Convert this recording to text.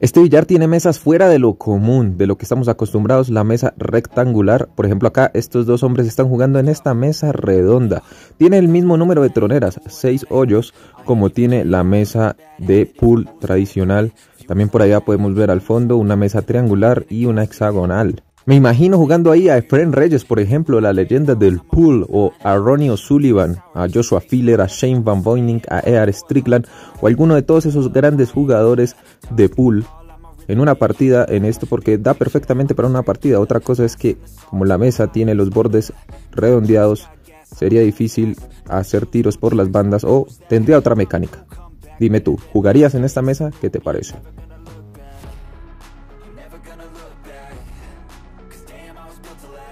Este billar tiene mesas fuera de lo común, de lo que estamos acostumbrados, la mesa rectangular. Por ejemplo, acá estos dos hombres están jugando en esta mesa redonda. Tiene el mismo número de troneras, 6 hoyos, como tiene la mesa de pool tradicional. También por allá podemos ver al fondo una mesa triangular y una hexagonal. Me imagino jugando ahí a Efren Reyes, por ejemplo, la leyenda del pool, o a Ronnie O'Sullivan, a Joshua Filler, a Shane Van Voynich, a E.R. Strickland, o alguno de todos esos grandes jugadores de pool en una partida en esto porque da perfectamente para una partida. Otra cosa es que como la mesa tiene los bordes redondeados, sería difícil hacer tiros por las bandas o tendría otra mecánica. Dime tú, ¿jugarías en esta mesa? ¿Qué te parece? Cause damn, I was built to last.